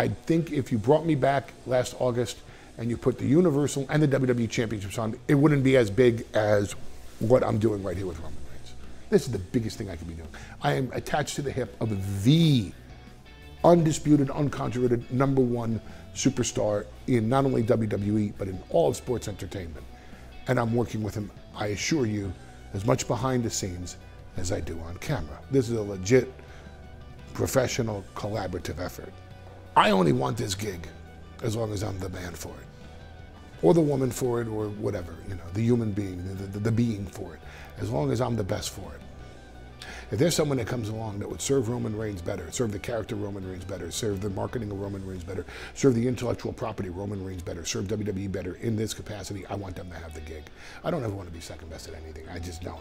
I think if you brought me back last August and you put the Universal and the WWE Championships on, it wouldn't be as big as what I'm doing right here with Roman Reigns. This is the biggest thing I could be doing. I am attached to the hip of the undisputed, uncontroverted number one superstar in not only WWE, but in all of sports entertainment. And I'm working with him, I assure you, as much behind the scenes as I do on camera. This is a legit, professional, collaborative effort. I only want this gig as long as I'm the man for it. Or the woman for it, or whatever, you know, the human being, the, the, the being for it. As long as I'm the best for it. If there's someone that comes along that would serve Roman Reigns better, serve the character Roman Reigns better, serve the marketing of Roman Reigns better, serve the intellectual property Roman Reigns better, serve WWE better in this capacity, I want them to have the gig. I don't ever want to be second best at anything. I just don't.